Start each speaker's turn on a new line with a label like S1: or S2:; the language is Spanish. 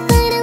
S1: te